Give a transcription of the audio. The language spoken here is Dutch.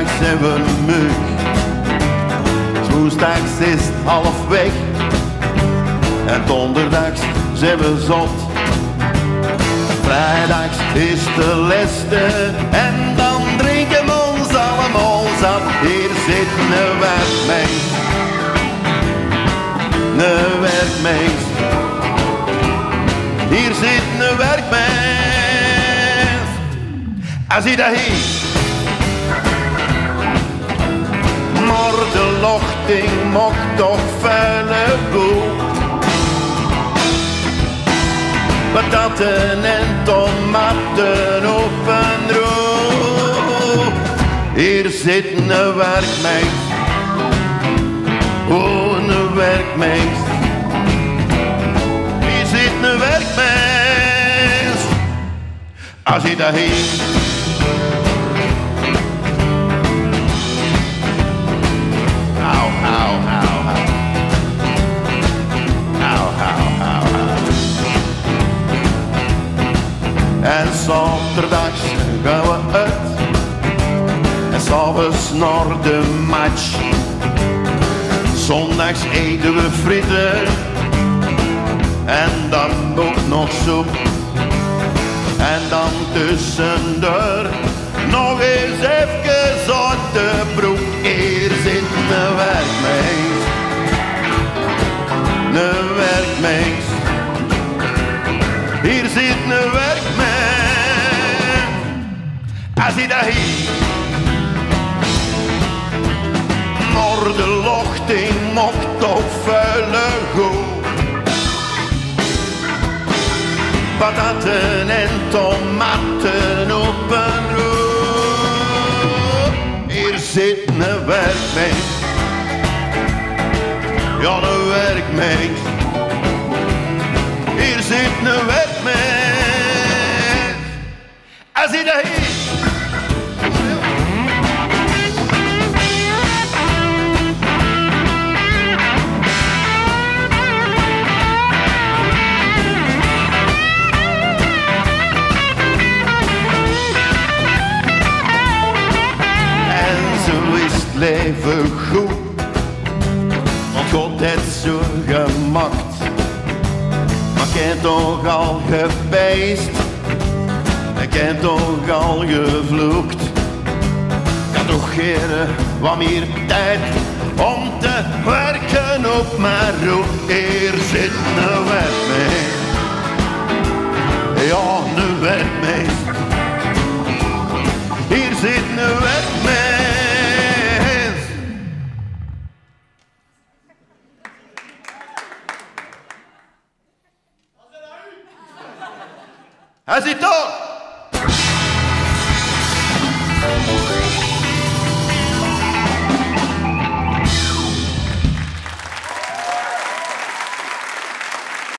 zee. Dinsdag zijn we mug. Woensdags is het half weg. En donderdags zijn we zot. Vrijdags is de leste. En dan drinken we ons allemaal zat. Hier zit een werkmeis. Een werkmeis. Hier zit een werkmeis. Als hij dat hier. Maar de lochting mocht toch vuile boel. Pataten en tomaten op een. Hier zit een werkmeis. Oh, een werkmeis. Hier zit een werkmeis. Als hij dat En zaterdags gaan we uit. En s'avonds naar de match. Zondags eten we frieten. En dan ook nog soep. En dan tussendoor nog eens even uit de broek. Hier zit een werkmeis. Werkmeis. Hier zit een werkmeis. Hier. Maar de lochting mocht toch vuile goed. Pataten en tomaten op een roe. Hier zit een werkmeis. Ja, een werkmeis. Hier zit een werkmeis. Als leven goed. Want God heeft zo gemaakt. Maar heb toch al gepijst. Ik heb toch al gevloekt. Had toch geen wat meer tijd om te werken op mijn roep. Hier zit een werkmeis. Ja, een werkmeis. Hier Hij zit daar.